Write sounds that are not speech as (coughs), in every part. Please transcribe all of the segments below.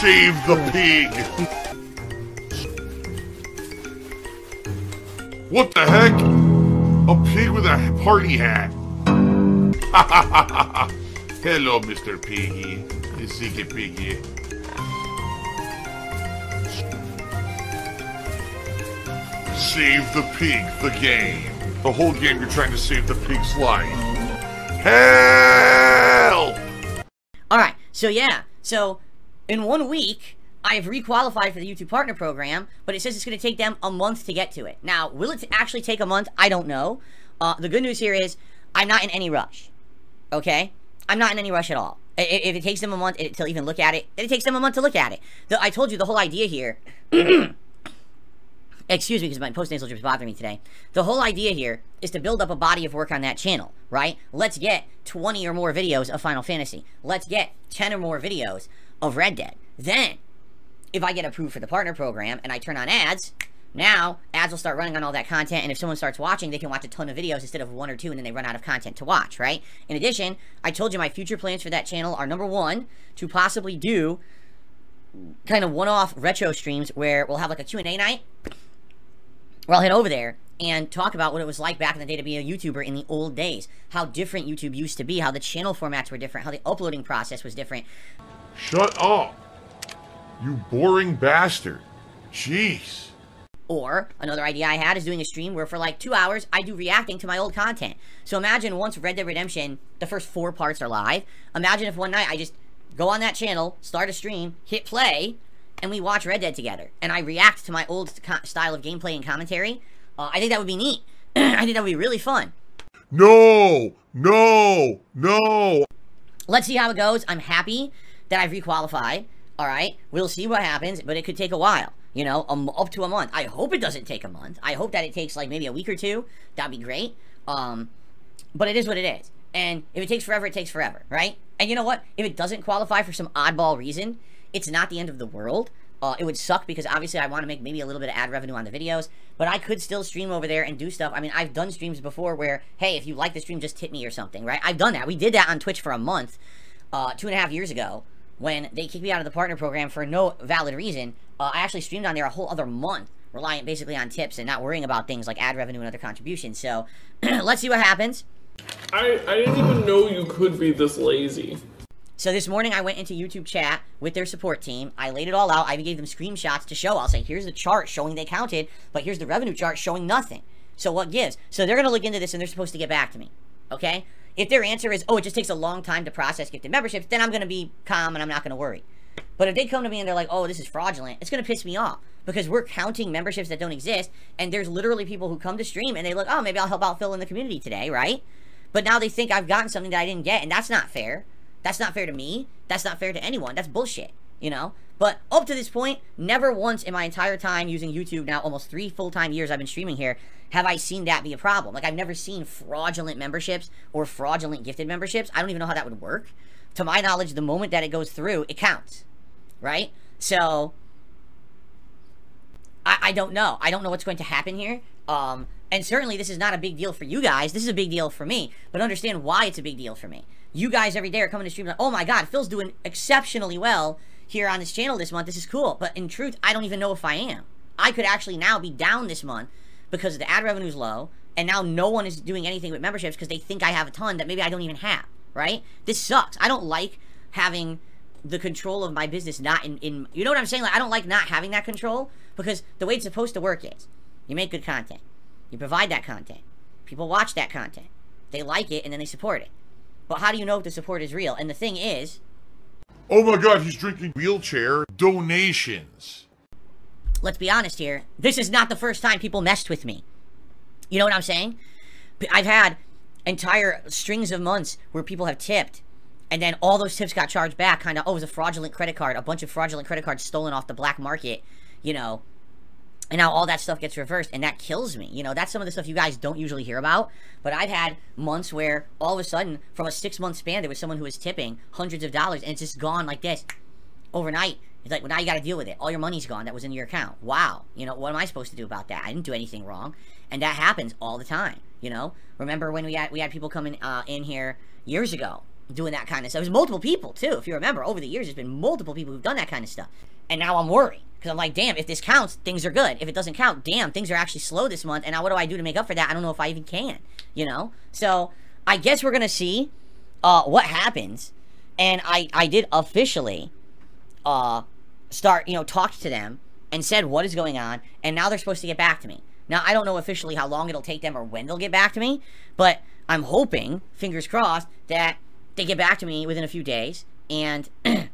Save the pig! What the heck? A pig with a party hat. (laughs) Hello, Mr. Piggy. Ziggy Piggy. Save the pig, the game. The whole game you're trying to save the pig's life. Help! Alright, so yeah. So, in one week, I've requalified for the YouTube Partner Program, but it says it's going to take them a month to get to it. Now, will it actually take a month? I don't know. Uh, the good news here is, I'm not in any rush. Okay? I'm not in any rush at all. If it takes them a month to even look at it, it takes them a month to look at it. The, I told you the whole idea here... (coughs) excuse me because my post-nasal drip is bothering me today. The whole idea here is to build up a body of work on that channel, right? Let's get 20 or more videos of Final Fantasy. Let's get 10 or more videos of Red Dead. Then, if I get approved for the partner program and I turn on ads, now ads will start running on all that content and if someone starts watching, they can watch a ton of videos instead of one or two and then they run out of content to watch, right? In addition, I told you my future plans for that channel are number one, to possibly do kind of one-off retro streams where we'll have like a Q&A night where I'll head over there and talk about what it was like back in the day to be a YouTuber in the old days. How different YouTube used to be, how the channel formats were different, how the uploading process was different. Shut up! You boring bastard. Jeez. Or, another idea I had is doing a stream where for like two hours, I do reacting to my old content. So imagine once Red Dead Redemption, the first four parts are live, imagine if one night I just go on that channel, start a stream, hit play, and we watch Red Dead together. And I react to my old style of gameplay and commentary. Uh, I think that would be neat. (clears throat) I think that would be really fun. No! No! No! Let's see how it goes. I'm happy that I've requalified. All right, we'll see what happens, but it could take a while. You know, um, up to a month. I hope it doesn't take a month. I hope that it takes like maybe a week or two. That'd be great. Um, but it is what it is. And if it takes forever, it takes forever, right? And you know what? If it doesn't qualify for some oddball reason, it's not the end of the world. Uh, it would suck because obviously I want to make maybe a little bit of ad revenue on the videos, but I could still stream over there and do stuff. I mean, I've done streams before where, hey, if you like the stream, just hit me or something, right? I've done that. We did that on Twitch for a month, uh, two and a half years ago when they kicked me out of the partner program for no valid reason. Uh, I actually streamed on there a whole other month, reliant basically on tips and not worrying about things like ad revenue and other contributions. So (clears throat) let's see what happens. I, I didn't even know you could be this lazy. So this morning I went into YouTube chat with their support team. I laid it all out. I even gave them screenshots to show. I'll say, here's the chart showing they counted, but here's the revenue chart showing nothing. So what gives? So they're going to look into this and they're supposed to get back to me. Okay? If their answer is, oh, it just takes a long time to process gifted memberships, then I'm going to be calm and I'm not going to worry. But if they come to me and they're like, oh, this is fraudulent, it's going to piss me off. Because we're counting memberships that don't exist, and there's literally people who come to stream and they look, oh, maybe I'll help out Phil in the community today, right? But now they think I've gotten something that I didn't get, and that's not fair. That's not fair to me. That's not fair to anyone. That's bullshit, you know? But up to this point, never once in my entire time using YouTube, now almost three full-time years I've been streaming here, have I seen that be a problem. Like, I've never seen fraudulent memberships or fraudulent gifted memberships. I don't even know how that would work. To my knowledge, the moment that it goes through, it counts. Right? So, I, I don't know. I don't know what's going to happen here. Um, and certainly this is not a big deal for you guys. This is a big deal for me. But understand why it's a big deal for me. You guys every day are coming to stream like, oh my god, Phil's doing exceptionally well here on this channel this month. This is cool. But in truth, I don't even know if I am. I could actually now be down this month because the ad revenue is low, and now no one is doing anything with memberships because they think I have a ton that maybe I don't even have, right? This sucks. I don't like having the control of my business not in, in you know what I'm saying? Like I don't like not having that control because the way it's supposed to work is you make good content. You provide that content. People watch that content. They like it and then they support it. But how do you know if the support is real? And the thing is, Oh my god, he's drinking wheelchair donations let's be honest here, this is not the first time people messed with me. You know what I'm saying? I've had entire strings of months where people have tipped and then all those tips got charged back kind of oh it was a fraudulent credit card a bunch of fraudulent credit cards stolen off the black market you know and now all that stuff gets reversed and that kills me you know that's some of the stuff you guys don't usually hear about but i've had months where all of a sudden from a six month span there was someone who was tipping hundreds of dollars and it's just gone like this overnight it's like, well, now you got to deal with it. All your money's gone that was in your account. Wow. You know, what am I supposed to do about that? I didn't do anything wrong. And that happens all the time, you know? Remember when we had, we had people coming uh, in here years ago doing that kind of stuff. it was multiple people too. If you remember, over the years, there's been multiple people who've done that kind of stuff. And now I'm worried because I'm like, damn, if this counts, things are good. If it doesn't count, damn, things are actually slow this month. And now what do I do to make up for that? I don't know if I even can. You know. So I guess we're gonna see uh, what happens. And I I did officially uh, start you know talked to them and said what is going on. And now they're supposed to get back to me. Now I don't know officially how long it'll take them or when they'll get back to me, but I'm hoping, fingers crossed, that they get back to me within a few days and (clears throat)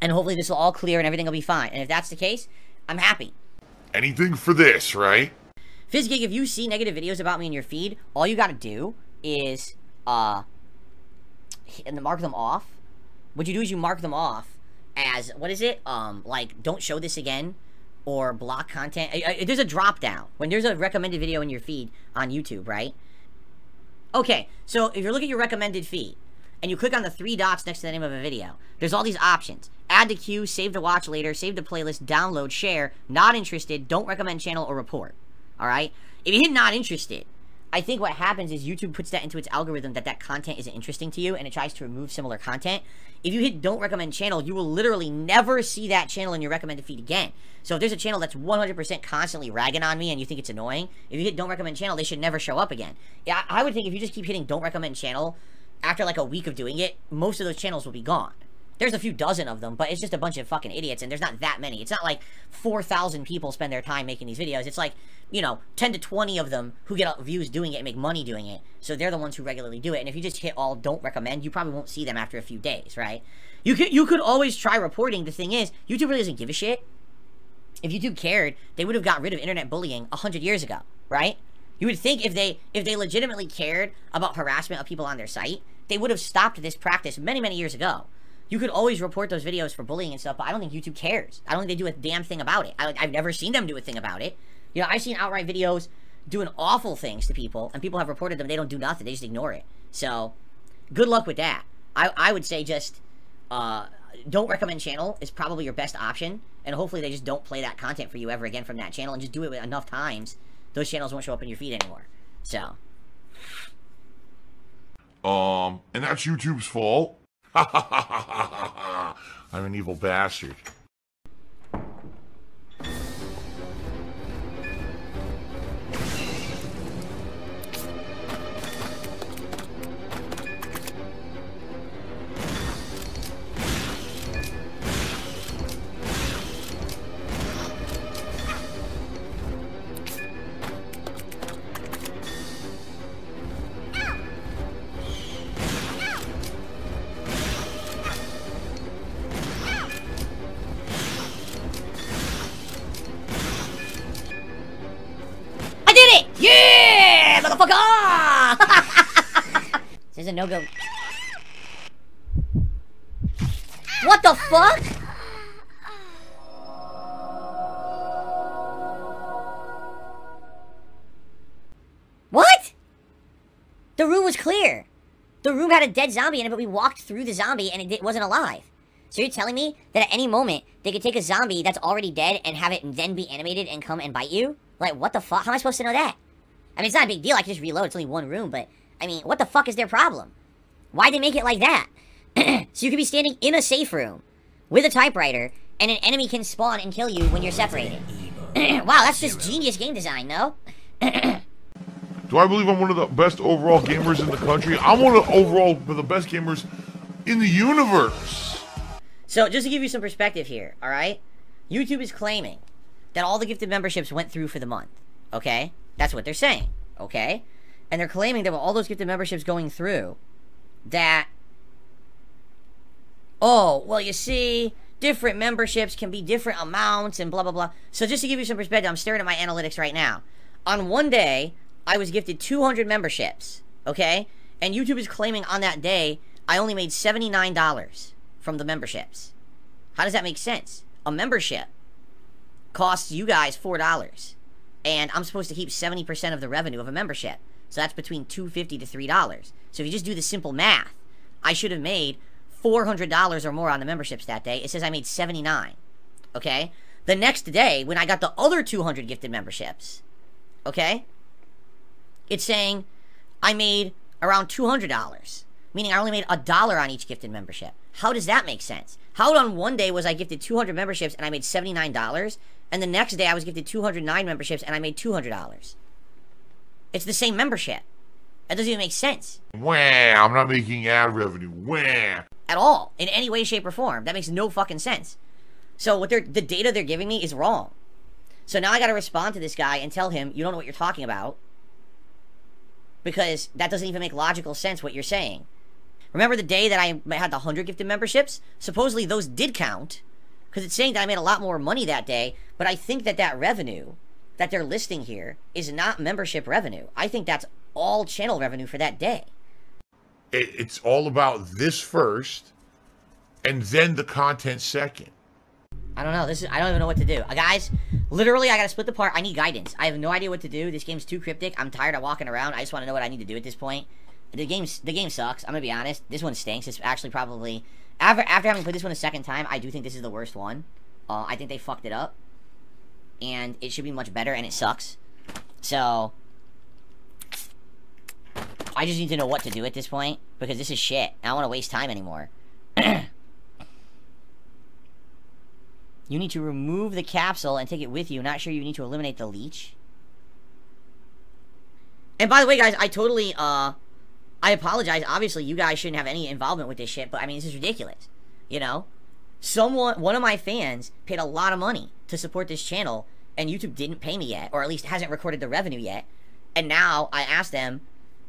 and hopefully this will all clear and everything will be fine. And if that's the case, I'm happy. Anything for this, right? FizzGig, if you see negative videos about me in your feed, all you gotta do is uh and mark them off. What you do is you mark them off as what is it? Um like don't show this again or block content. There's a drop down when there's a recommended video in your feed on YouTube, right? Okay, so if you're looking at your recommended feed and you click on the three dots next to the name of a video, there's all these options. Add to queue, save to watch later, save to playlist, download, share, not interested, don't recommend channel, or report. Alright? If you hit not interested, I think what happens is YouTube puts that into its algorithm that that content isn't interesting to you and it tries to remove similar content. If you hit don't recommend channel, you will literally never see that channel in your recommended feed again. So if there's a channel that's 100% constantly ragging on me and you think it's annoying, if you hit don't recommend channel, they should never show up again. Yeah, I would think if you just keep hitting don't recommend channel, after like a week of doing it, most of those channels will be gone. There's a few dozen of them, but it's just a bunch of fucking idiots, and there's not that many. It's not like 4,000 people spend their time making these videos. It's like, you know, 10 to 20 of them who get views doing it and make money doing it. So they're the ones who regularly do it. And if you just hit all don't recommend, you probably won't see them after a few days, right? You could, you could always try reporting. The thing is, YouTube really doesn't give a shit. If YouTube cared, they would have got rid of internet bullying 100 years ago, right? You would think if they if they legitimately cared about harassment of people on their site, they would have stopped this practice many, many years ago. You could always report those videos for bullying and stuff, but I don't think YouTube cares. I don't think they do a damn thing about it. I, have never seen them do a thing about it. You know, I've seen outright videos doing awful things to people, and people have reported them. They don't do nothing. They just ignore it. So, good luck with that. I, I would say just uh, don't recommend channel is probably your best option, and hopefully they just don't play that content for you ever again from that channel, and just do it enough times. Those channels won't show up in your feed anymore. So. Um, and that's YouTube's fault. (laughs) I'm an evil bastard. Motherfucker! (laughs) There's a no-go. What the fuck? What? The room was clear. The room had a dead zombie in it, but we walked through the zombie and it wasn't alive. So you're telling me that at any moment, they could take a zombie that's already dead and have it then be animated and come and bite you? Like, what the fuck? How am I supposed to know that? I mean, it's not a big deal. I can just reload. It's only one room. But, I mean, what the fuck is their problem? Why'd they make it like that? (clears throat) so you could be standing in a safe room with a typewriter, and an enemy can spawn and kill you when you're separated. (clears throat) wow, that's just genius game design, no? Do I believe I'm one of the best overall gamers in the country? I'm one of the overall the best gamers in the universe. So, just to give you some perspective here, all right? YouTube is claiming that all the gifted memberships went through for the month, okay? That's what they're saying, okay? And they're claiming that with all those gifted memberships going through, that, oh, well, you see, different memberships can be different amounts and blah, blah, blah. So just to give you some perspective, I'm staring at my analytics right now. On one day, I was gifted 200 memberships, okay? And YouTube is claiming on that day, I only made $79 from the memberships. How does that make sense? A membership costs you guys $4 and I'm supposed to keep 70% of the revenue of a membership. So that's between $250 to $3. So if you just do the simple math, I should have made $400 or more on the memberships that day. It says I made 79. Okay? The next day, when I got the other 200 gifted memberships, okay? It's saying I made around $200. meaning I only made a dollar on each gifted membership. How does that make sense? How on one day was I gifted 200 memberships and I made $79, and the next day I was gifted 209 memberships and I made $200? It's the same membership. That doesn't even make sense. Wah, I'm not making ad revenue. Wah. At all. In any way, shape, or form. That makes no fucking sense. So what they're the data they're giving me is wrong. So now I gotta respond to this guy and tell him you don't know what you're talking about. Because that doesn't even make logical sense what you're saying. Remember the day that I had the 100 gifted memberships? Supposedly those did count. Because it's saying that I made a lot more money that day. But I think that that revenue that they're listing here is not membership revenue. I think that's all channel revenue for that day. It, it's all about this first, and then the content second. I don't know. This is I don't even know what to do. Uh, guys, literally I gotta split the part. I need guidance. I have no idea what to do. This game's too cryptic. I'm tired of walking around. I just want to know what I need to do at this point. The game's the game sucks. I'm gonna be honest. This one stinks. It's actually probably after after having played this one a second time, I do think this is the worst one. Uh, I think they fucked it up, and it should be much better, and it sucks. So I just need to know what to do at this point because this is shit. I don't want to waste time anymore. (clears throat) You need to remove the capsule and take it with you. Not sure you need to eliminate the leech. And by the way, guys, I totally, uh, I apologize. Obviously, you guys shouldn't have any involvement with this shit, but I mean, this is ridiculous. You know? Someone, one of my fans paid a lot of money to support this channel, and YouTube didn't pay me yet, or at least hasn't recorded the revenue yet. And now I ask them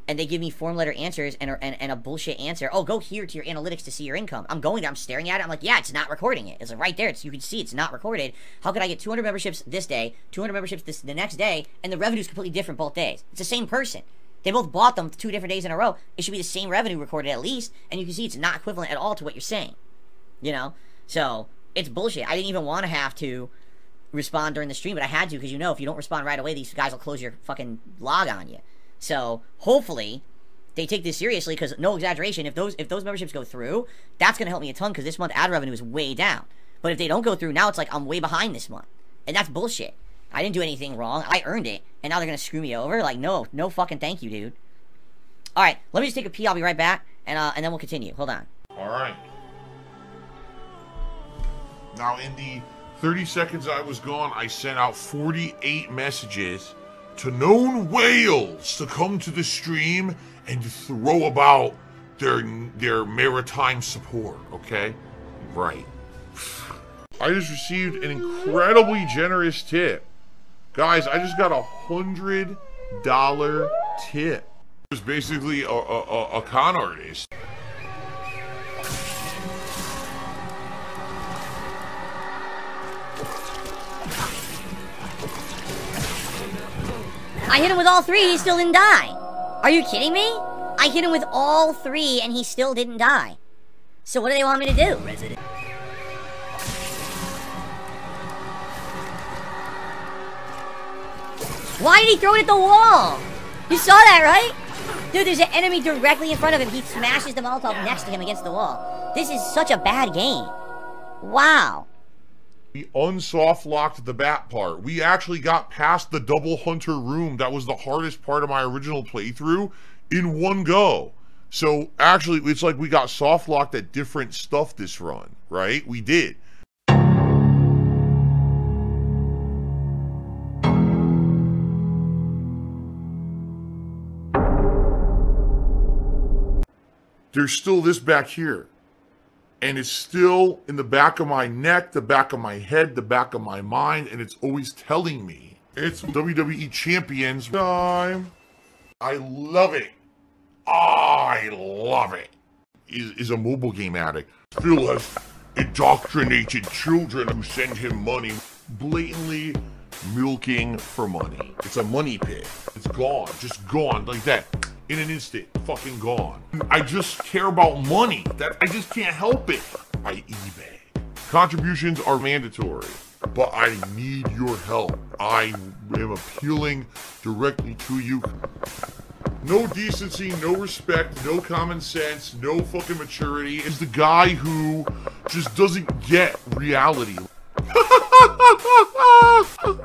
and they give me form letter answers and, and, and a bullshit answer. Oh, go here to your analytics to see your income. I'm going there. I'm staring at it. I'm like, yeah, it's not recording it. It's like right there. It's, you can see it's not recorded. How could I get 200 memberships this day, 200 memberships this the next day, and the revenue's completely different both days? It's the same person. They both bought them two different days in a row. It should be the same revenue recorded at least, and you can see it's not equivalent at all to what you're saying. You know? So, it's bullshit. I didn't even want to have to respond during the stream, but I had to because you know if you don't respond right away, these guys will close your fucking log on you. So, hopefully, they take this seriously because no exaggeration if those if those memberships go through that's going to help me a ton because this month ad revenue is way down but if they don't go through now it's like i'm way behind this month and that's bullshit i didn't do anything wrong. I earned it. And now they're going to screw me over? Like no. No fucking thank you dude. All right let me just take a pee. I'll be right back. And uh and then we'll continue. Hold on. All right. Now, in the 30 seconds I was gone, I sent out 48 messages to known whales to come to the stream and throw about their their maritime support. Okay, right. I just received an incredibly generous tip, guys. I just got a hundred dollar tip. It was basically a, a, a, con artist. i hit him with all three he still didn't die are you kidding me i hit him with all three and he still didn't die so what do they want me to do resident Why did he throw it at the wall? You saw that, right? Dude, there's an enemy directly in front of him. He smashes the Molotov next to him against the wall. This is such a bad game. Wow. We unsoft locked the bat part. We actually got past the double hunter room. That was the hardest part of my original playthrough in one go. So actually, it's like we got soft locked at different stuff this run, right? We did. There's still this back here and it's still in the back of my neck, the back of my head, the back of my mind, and it's always telling me it's WWE Champions time. I love it. I love it. Is, is a mobile game addict. Still has indoctrinated children who send him money, blatantly milking for money. It's a money pit. It's gone, just gone like that in an instant, fucking gone. I just care about money. That I just can't help it. I eBay. Contributions are mandatory, but I need your help. I am appealing directly to you. No decency, no respect, no common sense, no fucking maturity is the guy who just doesn't get reality. (laughs)